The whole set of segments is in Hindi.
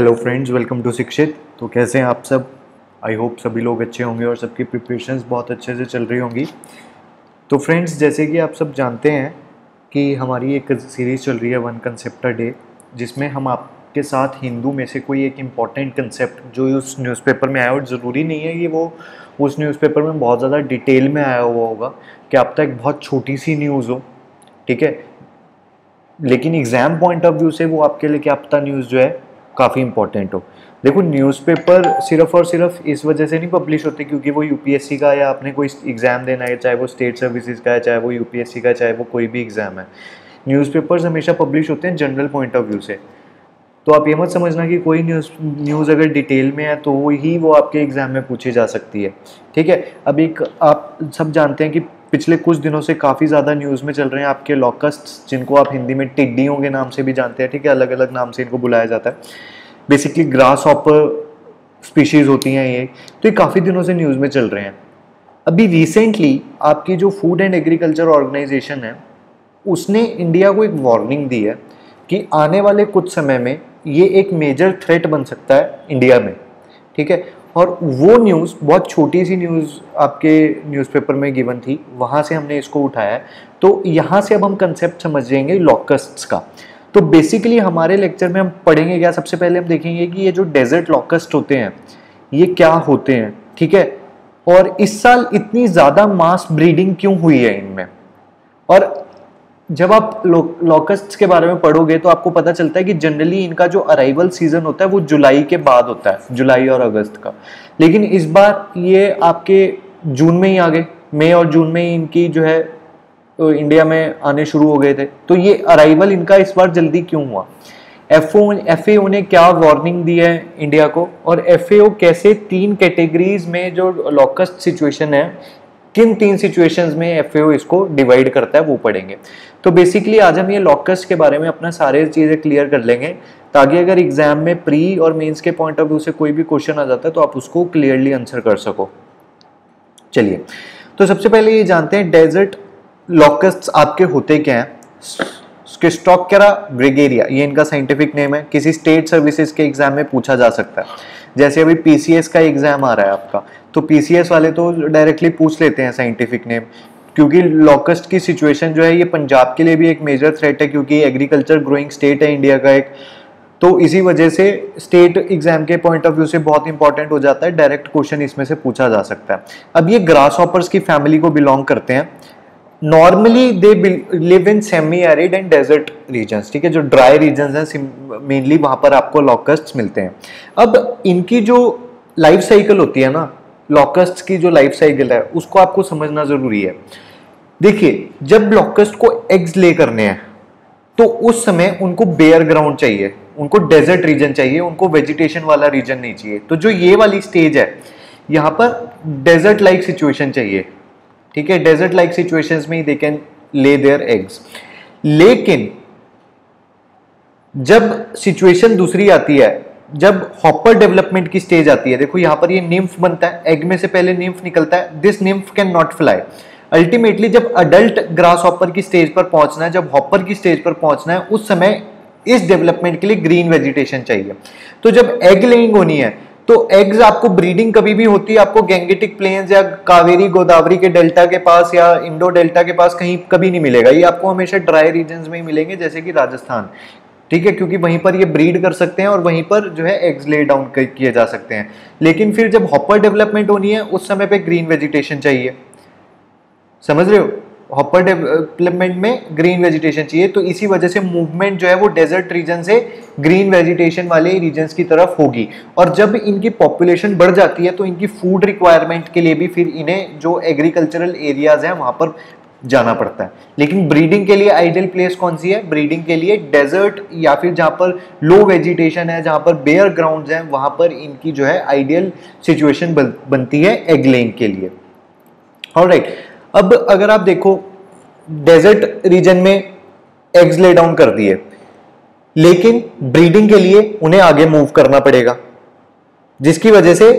हेलो फ्रेंड्स वेलकम टू शिक्षित तो कैसे हैं आप सब? आई होप सभी लोग अच्छे होंगे और सबकी प्रिपरेशंस बहुत अच्छे से चल रही होंगी। तो फ्रेंड्स जैसे कि आप सब जानते हैं कि हमारी एक सीरीज़ चल रही है वन कंसेप्ट डे जिसमें हम आपके साथ हिंदू में से कोई एक इंपॉर्टेंट कंसेप्ट जो उस न्यूज़पेपर में आया, और ज़रूरी नहीं है कि वो उस न्यूज़पेपर में बहुत ज़्यादा डिटेल में आया हुआ होगा कि आप तक बहुत छोटी सी न्यूज़ हो, ठीक है? लेकिन एग्ज़ाम पॉइंट ऑफ़ व्यू से वो आपके लिए क्या न्यूज़ जो है काफ़ी इंपॉर्टेंट हो। देखो न्यूज़पेपर सिर्फ़ और सिर्फ़ इस वजह से नहीं पब्लिश होते क्योंकि वो यूपीएससी का या आपने कोई एग्ज़ाम देना है, चाहे वो स्टेट सर्विसेज़ का है, चाहे वो यूपीएससी का चाहे वो कोई भी एग्ज़ाम है। न्यूज़पेपर्स हमेशा पब्लिश होते हैं जनरल पॉइंट ऑफ़ व्यू से। तो आप ये मत समझना कि कोई न्यूज़ न्यूज़ अगर डिटेल में है तो ही वो आपके एग्ज़ाम में पूछी जा सकती है। ठीक है? अब एक आप सब जानते हैं कि पिछले कुछ दिनों से काफ़ी ज़्यादा न्यूज़ में चल रहे हैं आपके लॉकस्ट जिनको आप हिंदी में टिड्डियों के नाम से भी जानते हैं, ठीक है? अलग अलग नाम से इनको बुलाया जाता है। बेसिकली ग्रास ऑपर स्पीशीज़ होती हैं ये। तो ये काफ़ी दिनों से न्यूज़ में चल रहे हैं। अभी रिसेंटली आपकी जो फ़ूड एंड एग्रीकल्चर ऑर्गेनाइजेशन है, उसने इंडिया को एक वार्निंग दी है कि आने वाले कुछ समय में ये एक मेजर थ्रेट बन सकता है इंडिया में, ठीक है? और वो न्यूज़ बहुत छोटी सी न्यूज़ आपके न्यूज़पेपर में गिवन थी, वहाँ से हमने इसको उठाया है। तो यहाँ से अब हम कंसेप्ट समझ जाएँगे लॉकस्ट्स का। तो बेसिकली हमारे लेक्चर में हम पढ़ेंगे क्या? सबसे पहले हम देखेंगे कि ये जो डेजर्ट लॉकस्ट होते हैं, ये क्या होते हैं, ठीक है? और इस साल इतनी ज़्यादा मास ब्रीडिंग क्यों हुई है इनमें? और जब आप लॉकस्ट के बारे में पढ़ोगे तो आपको पता चलता है कि जनरली इनका जो अराइवल सीज़न होता है वो जुलाई के बाद होता है, जुलाई और अगस्त का। लेकिन इस बार ये आपके जून में ही आ गए, मई और जून में ही इनकी जो है तो इंडिया में आने शुरू हो गए थे। तो ये अराइवल इनका इस बार जल्दी क्यों हुआ? एफ़ एफ़ ने क्या वार्निंग दी है इंडिया को? और एफ़ कैसे तीन कैटेगरीज में जो लॉकस्ट सिचुएशन है किन तीन सिचुएशंस में एफएओ इसको डिवाइड करता है, वो पढ़ेंगे। तो बेसिकली आज हम ये लॉकस्ट के बारे में अपना सारे चीज़ें क्लियर कर लेंगे, ताकि अगर एग्ज़ाम में प्री और मेंस के पॉइंट ऑफ़ व्यू से कोई भी क्वेश्चन आ जाता है तो आप उसको क्लियरली आंसर कर सको। चलिए तो सबसे पहले ये जानते हैं डेजर्ट लॉकस्ट आपके होते क्या हैं? स्किस्टोकरा ब्रिगेरिया ये इनका साइंटिफिक नेम है। किसी स्टेट सर्विसेज़ के एग्ज़ाम में पूछा जा सकता है। जैसे अभी पीसीएस का एग्ज़ाम आ रहा है आपका तो पीसीएस वाले तो डायरेक्टली पूछ लेते हैं साइंटिफिक नेम क्योंकि लॉकस्ट की सिचुएशन जो है, ये पंजाब के लिए भी एक मेजर थ्रेट है, क्योंकि एग्रीकल्चर ग्रोइंग स्टेट है इंडिया का एक। तो इसी वजह से स्टेट एग्ज़ाम के पॉइंट ऑफ़ व्यू से बहुत इंपॉर्टेंट हो जाता है डायरेक्ट क्वेश्चन इसमें से पूछा जा सकता है। अब ये ग्रास ऑपर्स की फैमिली को बिलोंग करते हैं। Normally they live in semi arid and desert region ठीक है? जो ड्राई रीजन है मेनली वहाँ पर आपको लॉकस्ट मिलते हैं। अब इनकी जो लाइफ साइकिल होती है ना लॉकस्ट की जो लाइफ साइकिल है, उसको आपको समझना ज़रूरी है। देखिए, जब लॉकस्ट को एग्स ले करने हैं तो उस समय उनको बेयर ग्राउंड चाहिए, उनको डेजर्ट रीजन चाहिए, उनको वेजिटेशन वाला रीजन नहीं चाहिए। तो जो ये वाली स्टेज है, यहाँ पर डेजर्ट लाइक सिचुएशन चाहिए। ठीक है डेजर्ट लाइक सिचुएशंस में ही they can lay their eggs लेकिन, जब सिचुएशन दूसरी आती है, जब हॉपर डेवलपमेंट की स्टेज आती है, देखो यहाँ पर ये निम्फ बनता है एग में से पहले निम्फ निकलता है this nymph can not fly ultimately जब अडल्ट ग्रास हॉपर की स्टेज पर पहुँचना है, जब हॉपर की स्टेज पर पहुँचना है, उस समय इस डेवलपमेंट के लिए ग्रीन वेजिटेशन चाहिए. तो जब एग लेइंग होनी है तो एग्स आपको ब्रीडिंग कभी भी होती है, आपको गैंगेटिक प्लेन्स या कावेरी, गोदावरी के डेल्टा के पास या इंडो डेल्टा के पास कहीं कभी नहीं मिलेगा। ये आपको हमेशा ड्राई रीजन में ही मिलेंगे, जैसे कि राजस्थान। ठीक है? क्योंकि वहीं पर ये ब्रीड कर सकते हैं और वहीं पर जो है एग्स ले डाउन किए जा सकते हैं। लेकिन फिर जब हॉपर डेवलपमेंट होनी है, उस समय पे ग्रीन वेजिटेशन चाहिए। समझ रहे हो? हॉपर डेवलपमेंट में ग्रीन वेजिटेशन चाहिए तो इसी वजह से मूवमेंट जो है वो डेजर्ट रीजन से ग्रीन वेजिटेशन वाले रीजन की तरफ़ होगी। और जब इनकी पॉपुलेशन बढ़ जाती है तो इनकी फ़ूड रिक्वायरमेंट के लिए भी फिर इन्हें जो एग्रीकल्चरल एरियाज़ हैं, वहाँ पर जाना पड़ता है। लेकिन ब्रीडिंग के लिए आइडियल प्लेस कौन सी है? ब्रीडिंग के लिए डेजर्ट या फिर जहाँ पर लो वेजिटेशन है, जहाँ पर बेयर ग्राउंड हैं, वहाँ पर इनकी जो है आइडियल सिचुएशन बनती है एगलेइंग के लिए। और राइट अब अगर आप देखो डेजर्ट रीजन में एग्स ले डाउन कर दिए। लेकिन ब्रीडिंग के लिए उन्हें आगे मूव करना पड़ेगा, जिसकी वजह से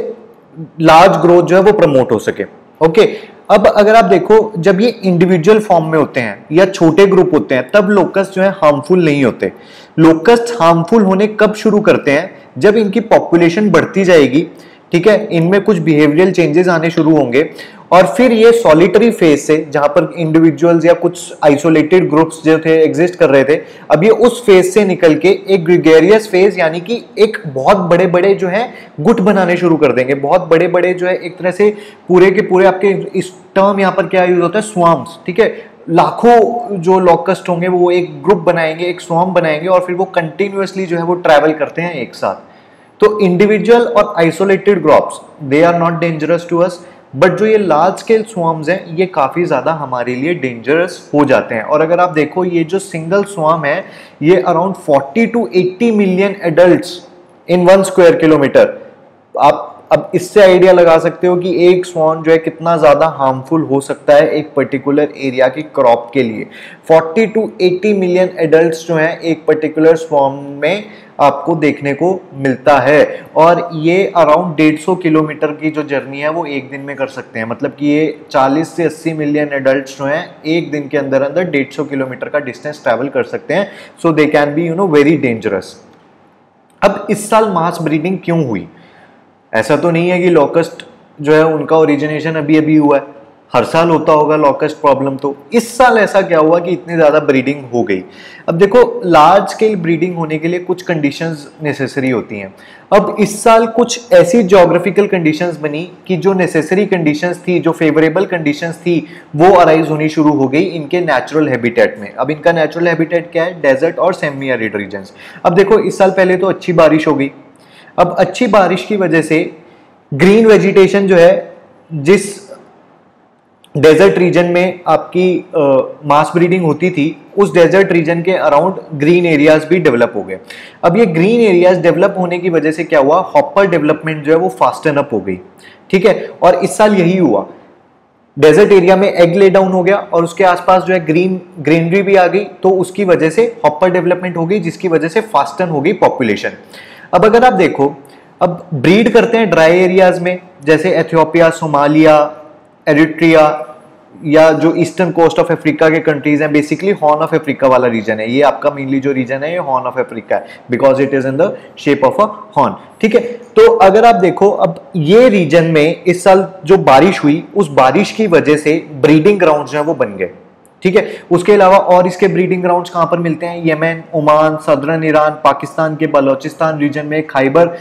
लार्ज ग्रोथ जो है वो प्रमोट हो सके। ओके अब अगर आप देखो, जब ये इंडिविजुअल फॉर्म में होते हैं या छोटे ग्रुप होते हैं, तब लोकस्ट जो है हार्मफुल नहीं होते। लोकस्ट हार्मफुल होने कब शुरू करते हैं? जब इनकी पॉपुलेशन बढ़ती जाएगी, ठीक है? इनमें कुछ बिहेवियरल चेंजेस आने शुरू होंगे। और फिर ये सॉलिटरी फ़ेज़ से, जहाँ पर इंडिविजुअल्स या कुछ आइसोलेटेड ग्रुप्स जो थे एग्जिस्ट कर रहे थे, अब ये उस फ़ेज़ से निकल के एक ग्रिगेरियस फ़ेज़ यानी कि एक बहुत बड़े बड़े जो है, गुट बनाने शुरू कर देंगे। बहुत बड़े बड़े जो है, एक तरह से पूरे के पूरे आपके इस टर्म यहाँ पर क्या यूज़ होता है? स्वाम्स ठीक है? लाखों जो लॉकस्ट होंगे, वो एक ग्रुप बनाएँगे, एक स्वाम बनाएँगे और फिर वो कंटिन्यूसली जो है, वो ट्रैवल करते हैं एक साथ। तो इंडिविजुअल और isolated groups they are not dangerous to us but जो ये लार्ज स्केल स्वाम्स हैं, ये काफ़ी ज़्यादा हमारे लिए डेंजरस हो जाते हैं। और अगर आप देखो, ये जो सिंगल स्वाम है, ये around 40 to 80 million adults in one square kilometre आप अब इससे आइडिया लगा सकते हो कि एक स्वान जो है कितना ज़्यादा हार्मफुल हो सकता है एक पर्टिकुलर एरिया की क्रॉप के लिए। 40 टू 80 मिलियन एडल्ट्स जो हैं एक पर्टिकुलर स्वान में आपको देखने को मिलता है। और ये अराउंड 150 किलोमीटर की जो जर्नी है, वो एक दिन में कर सकते हैं। मतलब कि ये 40 से 80 मिलियन एडल्ट जो हैं, एक दिन के अंदर अंदर 150 किलोमीटर का डिस्टेंस ट्रैवल कर सकते हैं। So they can be you know very dangerous अब इस साल मास ब्रीडिंग क्यों हुई? ऐसा तो नहीं है कि लॉकस्ट जो है, उनका ओरिजिनेशन अभी अभी हुआ है। हर साल होता होगा लॉकस्ट प्रॉब्लम तो। इस साल ऐसा क्या हुआ कि इतनी ज़्यादा ब्रीडिंग हो गई? अब देखो लार्ज स्केल ब्रीडिंग होने के लिए कुछ कंडीशंस नेसेसरी होती हैं। अब इस साल कुछ ऐसी जोग्राफिकल कंडीशंस बनी कि जो नेसेसरी कंडीशंस थी, जो फेवरेबल कंडीशंस थी, वो अराइज होनी शुरू हो गई इनके नेचुरल हैबिटेट में। अब इनका नेचुरल हैबिटेट क्या है? डेजर्ट और सेमी एरिड रीजन्स अब देखो, इस साल पहले तो अच्छी बारिश हो गई। अब अच्छी बारिश की वजह से ग्रीन वेजिटेशन जो है, जिस डेजर्ट रीजन में आपकी मास ब्रीडिंग होती थी, उस डेजर्ट रीजन के अराउंड ग्रीन एरियाज़ भी डेवलप हो गए। अब ये ग्रीन एरियाज़ डेवलप होने की वजह से क्या हुआ? हॉपर डेवलपमेंट जो है वो फास्टन अप हो गई। ठीक है? और इस साल यही हुआ। डेजर्ट एरिया में एग ले डाउन हो गया और उसके आसपास जो है ग्रीन ग्रीनरी भी आ गई। तो उसकी वजह से हॉपर डेवलपमेंट हो गई, जिसकी वजह से फास्टन हो गई पॉपुलेशन अब अगर आप देखो, अब ब्रीड करते हैं ड्राई एरियाज़ में, जैसे एथियोपिया सोमालिया एरिट्रिया या जो ईस्टर्न कोस्ट ऑफ़ अफ्रीका के कंट्रीज़ हैं बेसिकली हॉर्न ऑफ़ अफ्रीका वाला रीजन है। ये आपका मेनली जो रीजन है, ये हॉर्न ऑफ़ अफ्रीका है because it is in the shape of a horn ठीक है? तो अगर आप देखो, अब ये रीजन में इस साल जो बारिश हुई, उस बारिश की वजह से ब्रीडिंग ग्राउंड जो है वो बन गए। ठीक है? उसके अलावा और इसके ब्रीडिंग ग्राउंड्स कहाँ पर मिलते हैं? Yemen, Oman, southern, Iran, Pakistan के बलोचिस्तान रीजन में, खाइबर,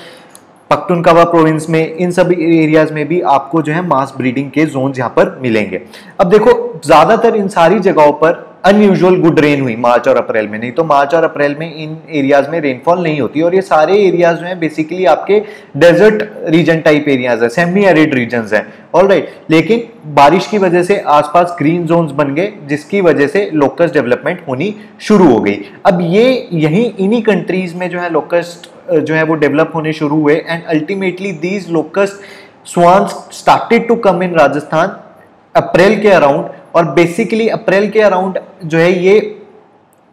पख्तुनखवा प्रोविंस में, इन सभी एरियाज़ में भी आपको जो है मास ब्रीडिंग के जोन यहाँ पर मिलेंगे। अब देखो, ज़्यादातर इन सारी जगहों पर अनयूजुअल गुड रेन हुई मार्च और अप्रैल में। नहीं तो मार्च और अप्रैल में इन एरियाज़ में रेनफॉल नहीं होती और ये सारे एरियाज़ जो है बेसिकली आपके डेजर्ट रीजन टाइप एरियाज़ है सेमी एरिड रीजन है। ऑल राइट लेकिन बारिश की वजह से आसपास ग्रीन जोन्स बन गए, जिसकी वजह से लोकस्ट डेवलपमेंट होनी शुरू हो गई। अब ये यही इन्हीं कंट्रीज़ में जो है लोकस्ट जो है वो डेवलप होने शुरू हुए and ultimately these locust swarms started to come in Rajasthan April के अराउंड और बेसिकली अप्रैल के अराउंड जो है ये,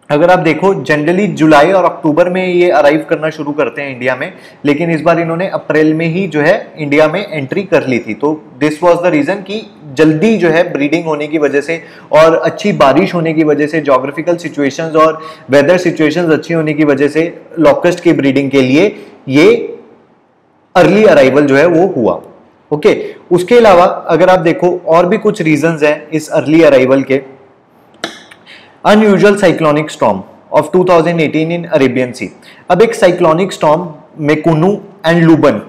अगर आप देखो जनरली जुलाई और अक्टूबर में ये अराइव करना शुरू करते हैं इंडिया में, लेकिन इस बार इन्होंने अप्रैल में ही जो है इंडिया में एंट्री कर ली थी। तो दिस वाज द रीजन कि जल्दी जो है ब्रीडिंग होने की वजह से और अच्छी बारिश होने की वजह से जोग्राफिकल सिचुएशंस और वेदर सिचुएशंस अच्छी होने की वजह से लॉकस्ट की ब्रीडिंग के लिए ये अर्ली अराइवल जो है वो हुआ। ओके उसके अलावा, अगर आप देखो, और भी कुछ रीजन है इस अर्ली अराइवल के। Unusual cyclonic storm of 2018 in Arabian Sea अब एक cyclonic storm Mekunu and Luban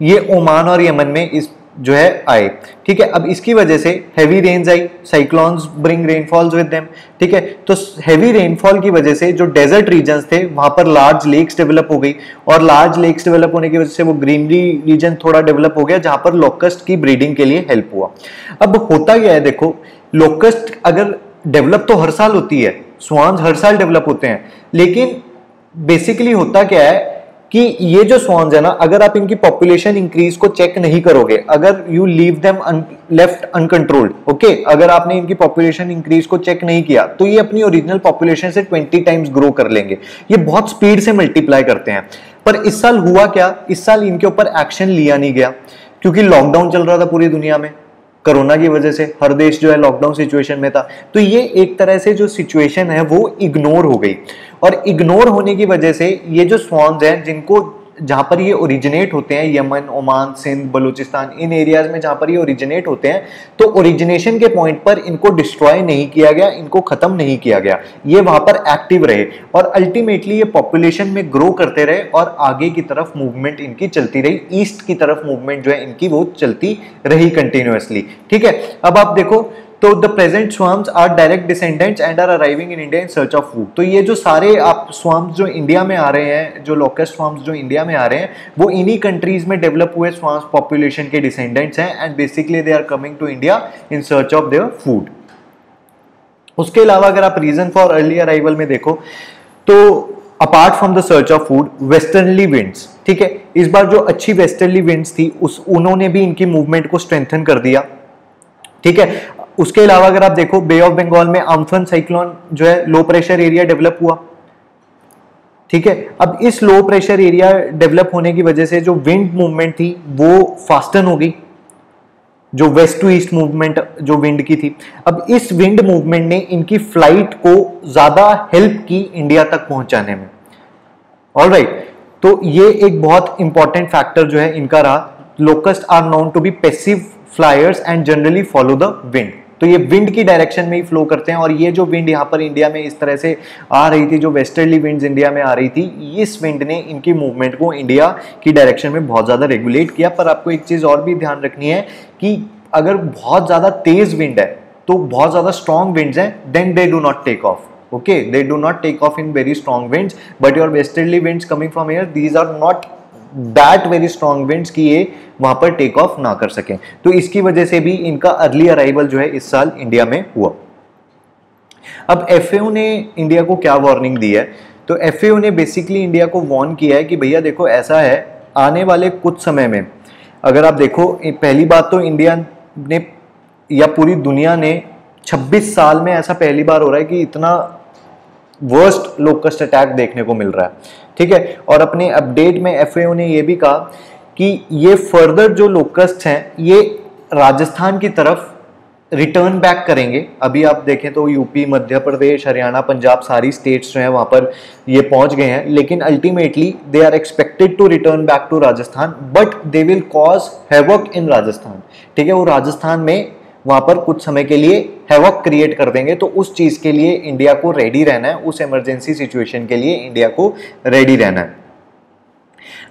ये ओमान और यमन में इस जो है, आए। ठीक है, अब इसकी वजह से heavy rains I cyclones bring rainfalls with them ठीक है? तो हैवी रेनफॉल की वजह से जो डेजर्ट रीजन थे, वहाँ पर लार्ज लेक्स डेवलप हो गई और लार्ज लेक्स डेवलप होने की वजह से वो ग्रीनरी रीजन थोड़ा डेवलप हो गया, जहाँ पर लोकस्ट की ब्रीडिंग के लिए हेल्प हुआ। अब होता क्या है, देखो लोकस्ट अगर डेवलप तो हर साल होती है स्वान्स हर साल डेवलप होते हैं, लेकिन बेसिकली होता क्या है कि ये जो स्वॉन्स है ना, अगर आप इनकी पॉपुलेशन इंक्रीज को चेक नहीं करोगे, अगर you leave them left uncontrolled okay अगर आपने इनकी पॉपुलेशन इंक्रीज को चेक नहीं किया तो ये अपनी ओरिजिनल पॉपुलेशन से 20 टाइम्स ग्रो कर लेंगे। ये बहुत स्पीड से मल्टीप्लाई करते हैं। पर इस साल हुआ क्या? इस साल इनके ऊपर एक्शन लिया नहीं गया, क्योंकि लॉकडाउन चल रहा था पूरी दुनिया में। कोरोना की वजह से हर देश जो है लॉकडाउन सिचुएशन में था। तो ये एक तरह से जो सिचुएशन है, वो इग्नोर हो गई। और इग्नोर होने की वजह से ये जो स्वान्स हैं, जिनको जहाँ पर ये ओरिजिनेट होते हैं, यमन, ओमान, सिंध, बलूचिस्तान, इन एरियाज़ में जहाँ पर ये ओरिजिनेट होते हैं तो ओरिजिनेशन के पॉइंट पर इनको डिस्ट्रॉय नहीं किया गया, इनको खत्म नहीं किया गया। ये वहाँ पर एक्टिव रहे और अल्टीमेटली ये पॉपुलेशन में ग्रो करते रहे और आगे की तरफ़ मूवमेंट इनकी चलती रही ईस्ट की तरफ़ मूवमेंट जो है इनकी वो चलती रही कंटिन्यूसली ठीक है? अब आप देखो तो the present swarms are direct descendants and are arriving in India in search of food तो ये जो सारे आप स्वाम्स जो इंडिया में आ रहे हैं, जो लोकस्ट स्वाम्स जो इंडिया में आ रहे हैं, वो इन्हीं कंट्रीज़ में डेवलप हुए स्वाम्स पॉपुलेशन के डिसेंडेंट्स हैं and basically they are coming to India in search of their food उसके अलावा अगर आप रीजन फॉर अर्ली अराइवल में देखो तो apart from the search of food westernly winds ठीक है? इस बार जो अच्छी वेस्टर्नली विंड्स थी, उस, उन्होंने भी इनकी मूवमेंट को स्ट्रेंथन कर दिया, ठीक है? उसके अलावा अगर आप देखो बे ऑफ़ बंगाल में अम्फन साइक्लोन जो है लो प्रेशर एरिया डेवलप हुआ। ठीक है? अब इस लो प्रेशर एरिया डेवलप होने की वजह से जो विंड मूवमेंट थी वो फास्टन हो गई। जो वेस्ट टू ईस्ट मूवमेंट जो विंड की थी। अब इस विंड मूवमेंट ने इनकी फ़्लाइट को ज़्यादा हेल्प की इंडिया तक पहुँचाने में। ऑल right, तो ये एक बहुत इंपॉर्टेंट फैक्टर जो है इनका रहा। Locust are known to be passive flyers and generally follow the wind तो ये विंड की डायरेक्शन में ही फ्लो करते हैं और ये जो विंड यहाँ पर इंडिया में इस तरह से आ रही थी, जो वेस्टर्ली विंड्स इंडिया में आ रही थी, इस विंड ने इनकी मूवमेंट को इंडिया की डायरेक्शन में बहुत ज़्यादा रेगुलेट किया। पर आपको एक चीज़ और भी ध्यान रखनी है कि अगर बहुत ज़्यादा तेज विंड है तो बहुत ज़्यादा स्ट्रॉन्ग विंड्स हैं then they do not take off okay? They do not take off in very strong winds, but your westerly winds coming from here, these are not that very strong winds की ये वहाँ पर टेक ऑफ़ ना कर सकें। तो इसकी वजह से भी इनका अर्ली अराइवल जो है इस साल इंडिया में हुआ। अब एफ़ ने इंडिया को क्या वार्निंग दी है? तो एफ़ ने बेसिकली इंडिया को वार्न किया है कि भैया देखो ऐसा है, आने वाले कुछ समय में, अगर आप देखो पहली बात तो इंडिया ने या पूरी दुनिया ने 26 साल में ऐसा पहली बार हो रहा है कि इतना वर्स्ट लोकस्ट अटैक देखने को मिल रहा है। ठीक है? और अपने अपडेट में एफ़ ने यह भी कहा कि ये फर्दर जो लोकस्ट हैं, ये राजस्थान की तरफ़ रिटर्न बैक करेंगे। अभी आप देखें तो यूपी मध्य प्रदेश, हरियाणा, पंजाब, सारी स्टेट्स जो हैं वहाँ पर ये पहुँच गए हैं। लेकिन ultimately they are expected to return back to Rajasthan but they will cause havoc in Rajasthan. ठीक है? वो राजस्थान में वहाँ पर कुछ समय के लिए हैवक क्रिएट कर देंगे तो उस चीज़ के लिए इंडिया को रेडी रहना है, उस इमरजेंसी सिचुएशन के लिए इंडिया को रेडी रहना है।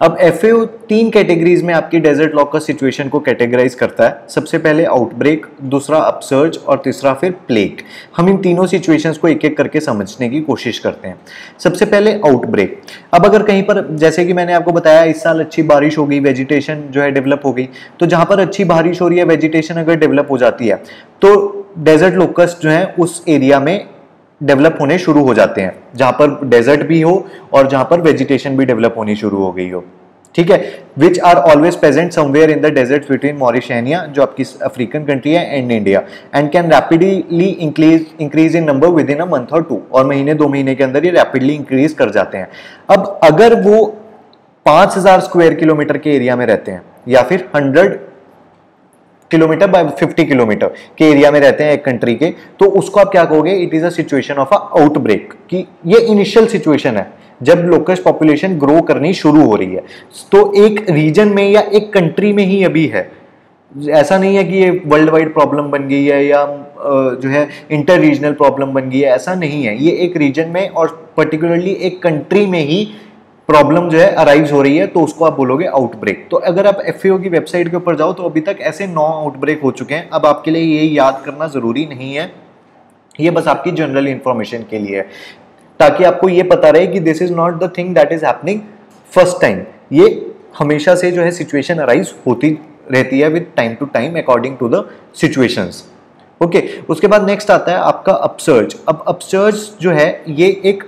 अब एफ़ तीन कैटेगरीज में आपकी डेजर्ट लॉकस सिचुएशन को कैटेगराइज करता है। सबसे पहले आउटब्रेक दूसरा अपसर्ज और तीसरा फिर प्लेग हम इन तीनों सिचुएशंस को एक एक करके समझने की कोशिश करते हैं। सबसे पहले आउटब्रेक अब अगर कहीं पर, जैसे कि मैंने आपको बताया, इस साल अच्छी बारिश हो गई वेजिटेशन जो है डेवलप हो गई तो जहाँ पर अच्छी बारिश हो रही है वेजिटेशन अगर डेवलप हो जाती है तो डेजर्ट लोकस जो है उस एरिया में डेवलप होने शुरू हो जाते हैं, जहाँ पर डेजर्ट भी हो और जहाँ पर वेजिटेशन भी डेवलप होनी शुरू हो गई हो। ठीक है? Which are always present somewhere in the desert between Mauritania जो आपकी अफ्रीकन कंट्री है and India and can rapidly increase increase in number within a month और टू और महीने, दो महीने के अंदर ये रैपिडली इंक्रीज कर जाते हैं। अब अगर वो पाँच हज़ार स्क्वायर किलोमीटर के एरिया में रहते हैं, या फिर हंड्रेड किलोमीटर बाय 50 किलोमीटर के एरिया में रहते हैं एक कंट्री के तो उसको आप क्या कहोगे? It is a situation of a outbreak कि ये इनिशियल सिचुएशन है, जब लोकस पॉपुलेशन ग्रो करनी शुरू हो रही है। तो एक रीजन में या एक कंट्री में ही अभी है। ऐसा नहीं है कि ये वर्ल्ड वाइड प्रॉब्लम बन गई है या जो है इंटर रीजनल प्रॉब्लम बन गई है, ऐसा नहीं है। ये एक रीजन में और पर्टिकुलरली एक कंट्री में ही प्रॉब्लम जो है अराइज हो रही है तो उसको आप बोलोगे आउटब्रेक तो अगर आप एफ़ की वेबसाइट के ऊपर जाओ तो अभी तक ऐसे नौ आउटब्रेक हो चुके हैं। अब आपके लिए ये याद करना ज़रूरी नहीं है। ये बस आपकी जनरल इंफॉर्मेशन के लिए है। ताकि आपको ये पता रहे कि this is not the thing that is happening first time ये हमेशा से जो है सिचुएशन अराइज होती रहती है with time to time according to the situations okay, उसके बाद नेक्स्ट आता है आपका अपसर्ज अब अपसर्ज जो है, ये एक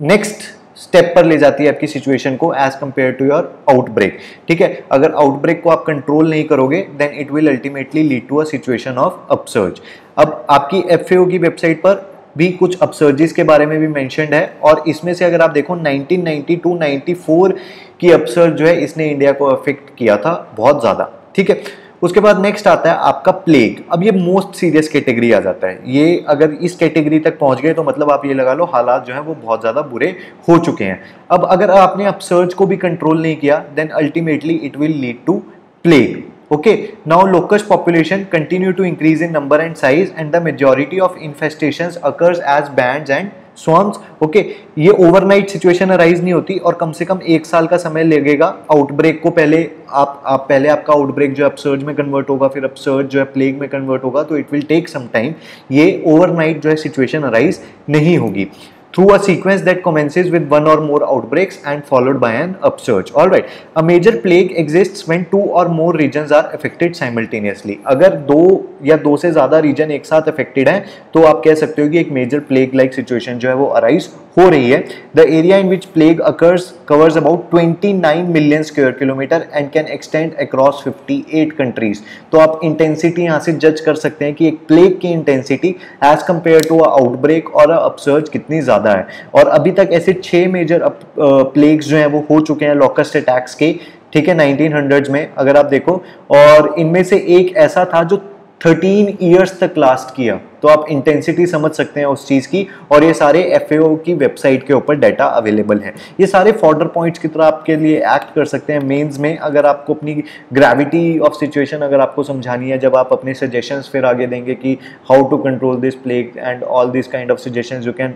नेक्स्ट स्टेप पर ले जाती है आपकी सिचुएशन को as compare to your outbreak ठीक है? अगर आउटब्रेक को आप कंट्रोल नहीं करोगे then it will ultimately lead to a situation of upsurge अब आपकी एफ़ की वेबसाइट पर भी कुछ अपसर्जिस के बारे में भी मैंशनड है और इसमें से अगर आप देखो 1992 94 की अपसर्ज जो है, इसने इंडिया को अफेक्ट किया था बहुत ज़्यादा, ठीक है? उसके बाद नेक्स्ट आता है आपका प्लेग अब ये मोस्ट सीरियस कैटेगरी आ जाता है. ये अगर इस कैटेगरी तक पहुँच गए तो मतलब आप ये लगा लो, हालात जो है वो बहुत ज़्यादा बुरे हो चुके हैं. अब अगर आपने अपसर्ज को भी कंट्रोल नहीं किया then ultimately it will lead to plague okay? Now locust population continue to increase in number and size, and the majority of infestations occurs as bands and swarms okay ये ओवरनाइट सिचुएशन अराइज नहीं होती और कम से कम एक साल का समय लगेगा। आउटब्रेक को पहले आप आप, पहले आपका आउटब्रेक जो है अपसर्ज में कन्वर्ट होगा, फिर अपसर्ज जो है प्लेग में कन्वर्ट होगा तो it will take some time ये ओवरनाइट जो है सिचुएशन अराइज नहीं होगी। Through a sequence that commences with one or more outbreaks and followed by an upsurge. All right, a major plague exists when two or more regions are affected simultaneously. अगर दो या दो से ज़्यादा region एक साथ affected हैं तो आप कह सकते हो कि एक major plague like situation जो है वो अराइज हो रही है। The area in which plague occurs covers about 29 million square kilometre and can extend across 58 countries तो आप इंटेंसिटी यहाँ से जज कर सकते हैं कि एक प्लेग की intensity as compare to outbreak और अपसर्ज कितनी ज़्यादा है। और अभी तक ऐसे छः मेजर प्लेग्स जो हैं वो हो चुके हैं लॉकस्ट अटैक्स के। ठीक है 1900s में, अगर आप देखो। और इनमें से एक ऐसा था जो थर्टीन ईयर्स तक लास्ट किया तो आप इंटेंसिटी समझ सकते हैं उस चीज़ की, और ये सारे एफ़ की वेबसाइट के ऊपर डाटा अवेलेबल है। ये सारे फॉर्डर पॉइंट्स की तरह आपके लिए एक्ट कर सकते हैं मेंस में, अगर आपको अपनी ग्रेविटी ऑफ़ सिचुएशन अगर आपको समझानी है, जब आप अपने सजेशंस फिर आगे देंगे कि how to control this plague and all this kind of suggestions you can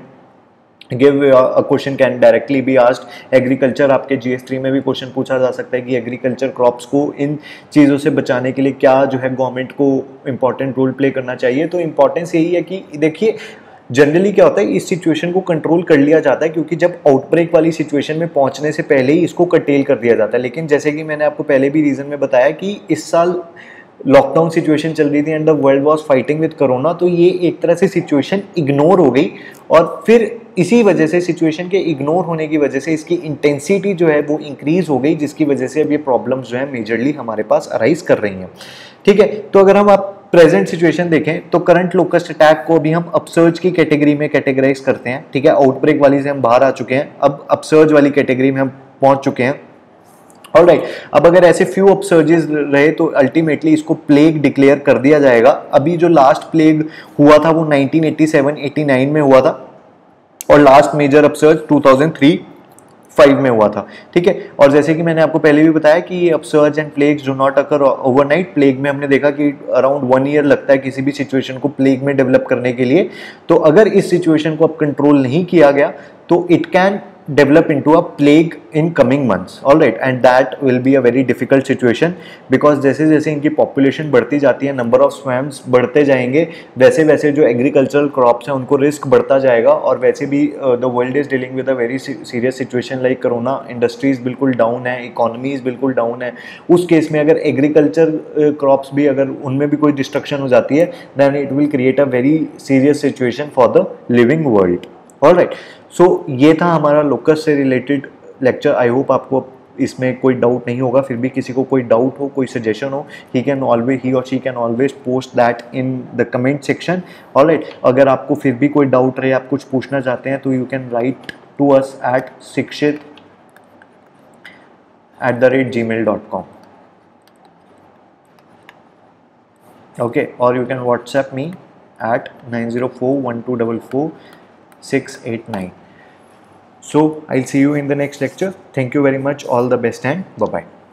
give question can directly be asked agriculture आपके जी एस थ्री में भी क्वेश्चन पूछा जा सकता है कि एग्रीकल्चर क्रॉप्स को इन चीज़ों से बचाने के लिए क्या जो है गवर्नमेंट को इंपॉर्टेंट रोल प्ले करना चाहिए? तो इंपॉर्टेंस यही है कि देखिए जनरली क्या होता है, इस सिचुएशन को कंट्रोल कर लिया जाता है क्योंकि जब आउटब्रेक वाली सिचुएशन में पहुँचने से पहले ही इसको कटेल कर दिया जाता है। लेकिन जैसे कि मैंने आपको पहले भी रीज़न में बताया कि इस साल लॉकडाउन सिचुएशन चल रही थी and the world was fighting with corona तो ये एक तरह से सिचुएशन इग्नोर हो गई और फिर इसी वजह से सिचुएशन के इग्नोर होने की वजह से इसकी इंटेंसिटी जो है वो इंक्रीज हो गई, जिसकी वजह से अब ये प्रॉब्लम्स जो है मेजरली हमारे पास अराइज कर रही हैं। ठीक है तो अगर हम आप प्रेजेंट सिचुएशन देखें तो करंट लोकस्ट अटैक को भी हम अपसर्ज की कैटेगरी में कैटेगराइज करते हैं। ठीक है आउटब्रेक वाली से हम बाहर आ चुके हैं, अब अपसर्ज वाली कैटेगरी में हम पहुँच चुके हैं। ऑल राइट अब अगर ऐसे फ्यू अपसर्जेस रहे तो अल्टीमेटली इसको प्लेग डिक्लेयर कर दिया जाएगा। अभी जो लास्ट प्लेग हुआ था वो 1987-89 में हुआ था और लास्ट मेजर अपसर्ज 2003 फाइव में हुआ था। ठीक है? और जैसे कि मैंने आपको पहले भी बताया कि ये upsurge and plagues do not occur overnight plague में हमने देखा कि अराउंड वन ईयर लगता है किसी भी सिचुएशन को प्लेग में डेवलप करने के लिए। तो अगर इस सिचुएशन को अब कंट्रोल नहीं किया गया तो it can develop into a plague in coming months all right and that will be a very difficult situation because जैसे जैसे इनकी population बढ़ती जाती है number of swamps बढ़ते जाएँगे वैसे वैसे जो agricultural crops हैं उनको risk बढ़ता जाएगा और वैसे भी uh, the world is dealing with a very serious situation like corona industries बिल्कुल down है economies बिल्कुल down है उस केस में अगर agriculture uh, crops भी अगर उनमें भी कोई destruction हो जाती है then it will create a very serious situation for the living world all right so so, ये था हमारा लोकस से रिलेटेड लेक्चर आई होप आपको इसमें कोई डाउट नहीं होगा फिर भी किसी को कोई डाउट हो कोई सजेशन हो ही कैन ऑलवेज ही और she can always post that in the comment section all right अगर आपको फिर भी कोई डाउट रहे आप कुछ पूछना चाहते हैं तो you can write to us at Shikshit at the rate gmail dot com okay और you can WhatsApp me at nine zero four one two double four six eight nine So I'll see you in the next lecture. Thank you very much. All the best and bye-bye.